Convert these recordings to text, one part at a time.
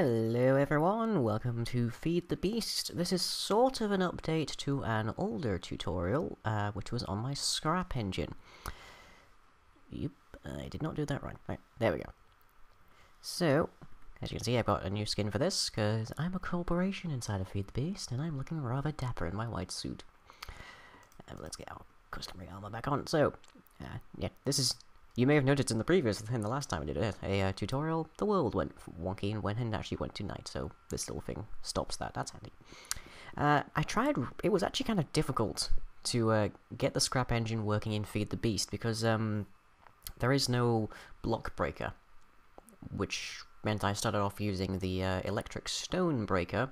Hello everyone, welcome to Feed the Beast. This is sort of an update to an older tutorial, uh, which was on my scrap engine. Yep, I did not do that right. Right, there we go. So, as you can see, I've got a new skin for this, because I'm a corporation inside of Feed the Beast, and I'm looking rather dapper in my white suit. Uh, let's get our customary armor back on. So, uh, yeah, this is you may have noticed in the previous, in the last time I did a, a uh, tutorial, the world went wonky and went and actually went to night, so this little thing stops that. That's handy. Uh, I tried, it was actually kind of difficult to uh, get the scrap engine working in Feed the Beast, because um, there is no block breaker, which meant I started off using the uh, electric stone breaker,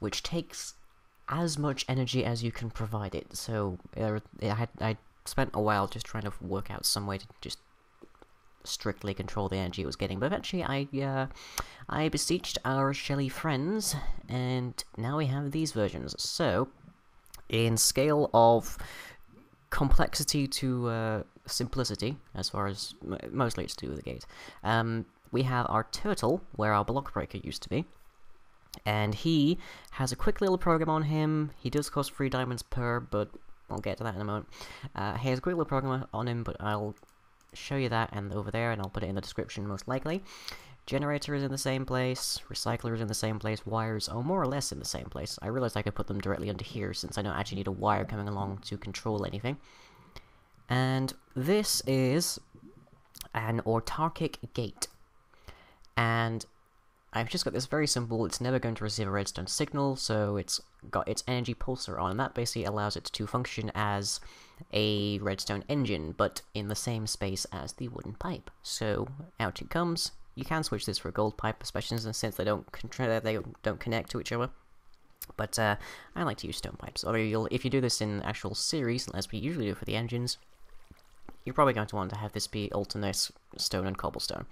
which takes as much energy as you can provide it, so uh, I, had, I spent a while just trying to work out some way to just strictly control the energy it was getting. But eventually, I uh, I beseeched our Shelly friends, and now we have these versions. So, in scale of complexity to uh, simplicity, as far as mostly it's to do with the gate, um, we have our turtle, where our block breaker used to be. And he has a quick little program on him. He does cost 3 diamonds per, but I'll get to that in a moment. Uh, he has a quick little program on him, but I'll show you that and over there, and I'll put it in the description most likely. Generator is in the same place, recycler is in the same place, wires are more or less in the same place. I realized I could put them directly under here since I don't actually need a wire coming along to control anything. And this is an autarchic gate. And I've just got this very simple, it's never going to receive a redstone signal, so it's got its energy pulsar on, and that basically allows it to function as a redstone engine, but in the same space as the wooden pipe. So, out it comes. You can switch this for a gold pipe, especially since they don't they don't connect to each other. But uh, I like to use stone pipes. Although you'll, if you do this in actual series, as we usually do for the engines, you're probably going to want to have this be alternate stone and cobblestone.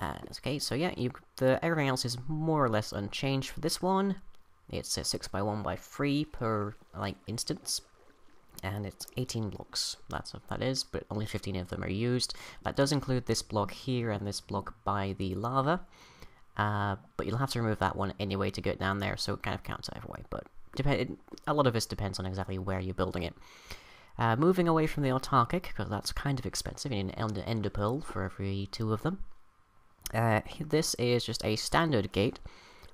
Okay, so yeah, you the everything else is more or less unchanged for this one. It's a 6 by 1 by 3 per, like, instance. And it's 18 blocks, that's what that is, but only 15 of them are used. That does include this block here and this block by the lava. Uh, but you'll have to remove that one anyway to get down there, so it kind of counts either way. But depend a lot of this depends on exactly where you're building it. Uh, moving away from the autarchic, because that's kind of expensive, you need an ender pearl for every two of them. Uh, this is just a standard gate,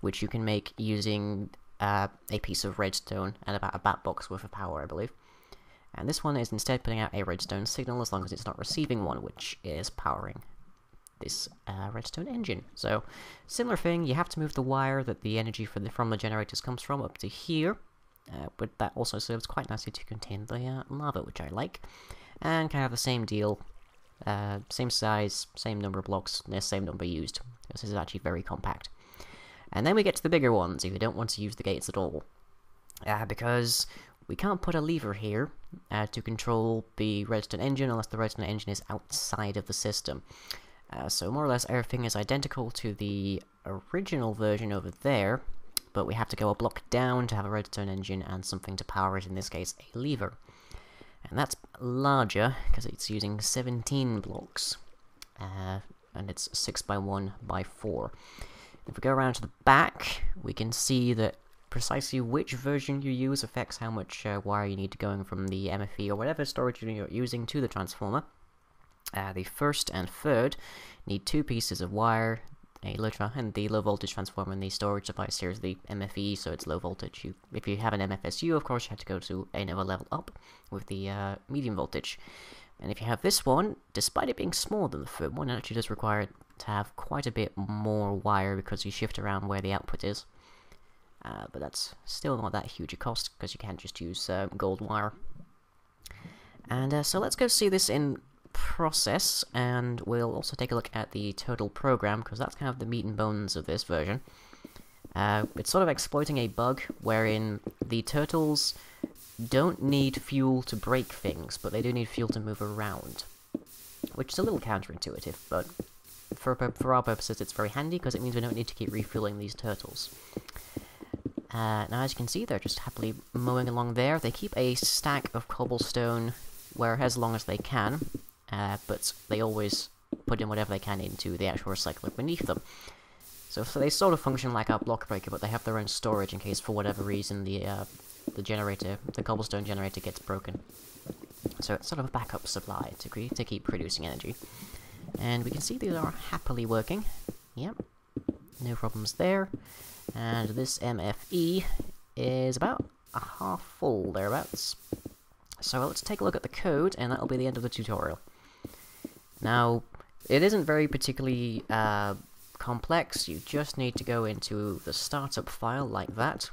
which you can make using uh, a piece of redstone and about a bat box worth of power, I believe. And this one is instead putting out a redstone signal as long as it's not receiving one, which is powering this uh, redstone engine. So, similar thing, you have to move the wire that the energy the, from the generators comes from up to here, uh, but that also serves quite nicely to contain the uh, lava, which I like. And kind of the same deal uh, same size, same number of blocks, same number used. This is actually very compact. And then we get to the bigger ones, if you don't want to use the gates at all. Uh, because we can't put a lever here uh, to control the redstone engine unless the redstone engine is outside of the system. Uh, so more or less everything is identical to the original version over there, but we have to go a block down to have a redstone engine and something to power it, in this case a lever. And that's larger, because it's using 17 blocks. Uh, and it's 6 by 1 by 4. If we go around to the back, we can see that precisely which version you use affects how much uh, wire you need to going from the MFE or whatever storage you're using to the transformer. Uh, the first and third need two pieces of wire, a LITRA, and the low voltage transformer in the storage device here is the MFE, so it's low voltage. You, if you have an MFSU, of course, you have to go to another level up with the uh, medium voltage. And if you have this one, despite it being smaller than the third one, it actually does require to have quite a bit more wire because you shift around where the output is. Uh, but that's still not that huge a cost because you can't just use uh, gold wire. And uh, so let's go see this in process, and we'll also take a look at the total program, because that's kind of the meat and bones of this version. Uh, it's sort of exploiting a bug wherein the turtles don't need fuel to break things, but they do need fuel to move around. Which is a little counterintuitive, but for, for our purposes it's very handy, because it means we don't need to keep refueling these turtles. Uh, now as you can see, they're just happily mowing along there. They keep a stack of cobblestone where as long as they can, uh, but they always put in whatever they can into the actual recycler beneath them. So, so they sort of function like our block breaker, but they have their own storage in case, for whatever reason, the uh, the generator, the cobblestone generator, gets broken. So it's sort of a backup supply to, to keep producing energy. And we can see these are happily working. Yep, no problems there. And this MFE is about a half full, thereabouts. So let's take a look at the code, and that'll be the end of the tutorial. Now, it isn't very particularly uh, complex, you just need to go into the startup file like that.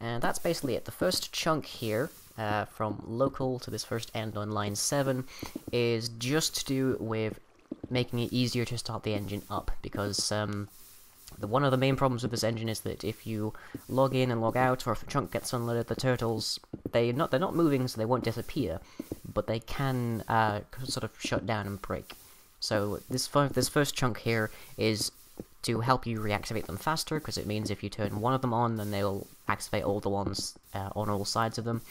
And that's basically it. The first chunk here, uh, from local to this first end on line 7, is just to do with making it easier to start the engine up, because um, the, one of the main problems with this engine is that if you log in and log out, or if a chunk gets unloaded, the turtles they not they're not moving, so they won't disappear, but they can uh, sort of shut down and break. So this this first chunk here is to help you reactivate them faster, because it means if you turn one of them on, then they'll activate all the ones uh, on all sides of them,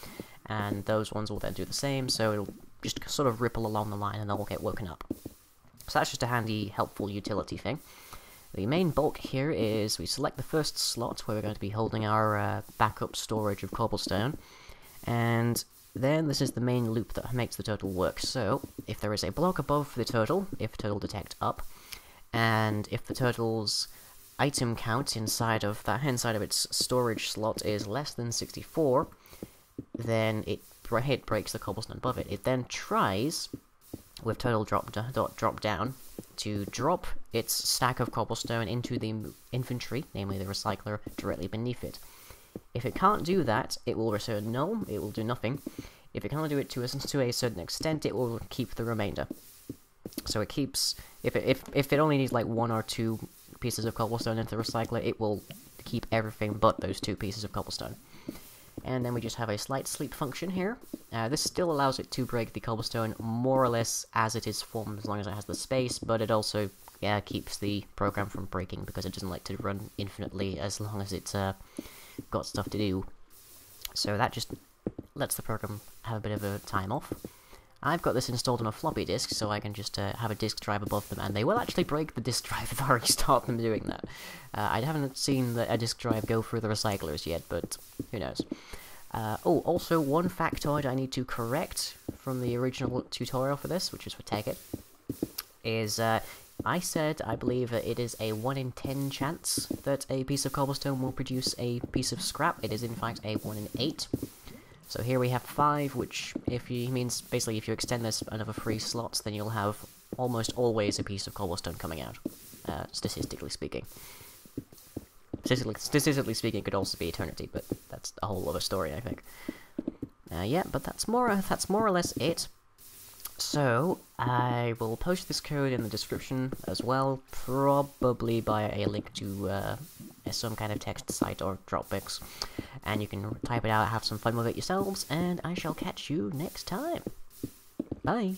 and those ones will then do the same. So it'll just sort of ripple along the line, and they'll all get woken up. So that's just a handy, helpful utility thing. The main bulk here is we select the first slot where we're going to be holding our uh, backup storage of cobblestone, and then this is the main loop that makes the turtle work. So, if there is a block above the turtle, if turtle detect up, and if the turtle's item count inside of that inside of its storage slot is less than 64, then it hit breaks the cobblestone above it. It then tries with turtle drop dot drop down to drop its stack of cobblestone into the inventory, namely the recycler, directly beneath it. If it can't do that, it will return null, it will do nothing. If it can't do it to a, to a certain extent, it will keep the remainder. So it keeps, if it, if, if it only needs like one or two pieces of cobblestone into the recycler, it will keep everything but those two pieces of cobblestone. And then we just have a slight sleep function here. Uh, this still allows it to break the cobblestone more or less as it is formed as long as it has the space, but it also yeah, keeps the program from breaking because it doesn't like to run infinitely as long as it's uh, got stuff to do. So that just lets the program have a bit of a time off. I've got this installed on a floppy disk, so I can just uh, have a disk drive above them, and they will actually break the disk drive if I already start them doing that. Uh, I haven't seen the, a disk drive go through the recyclers yet, but who knows. Uh, oh, also one factoid I need to correct from the original tutorial for this, which is for Tekkit, is uh, I said I believe that it is a 1 in 10 chance that a piece of cobblestone will produce a piece of scrap. It is in fact a 1 in 8. So here we have 5, which if you means basically if you extend this another 3 slots, then you'll have almost always a piece of cobblestone coming out, uh, statistically speaking. Statistically, statistically speaking, it could also be eternity, but that's a whole other story, I think. Uh, yeah, but that's more that's more or less it. So, I will post this code in the description as well, probably by a link to uh, some kind of text site or Dropbox. And you can type it out, have some fun with it yourselves, and I shall catch you next time. Bye!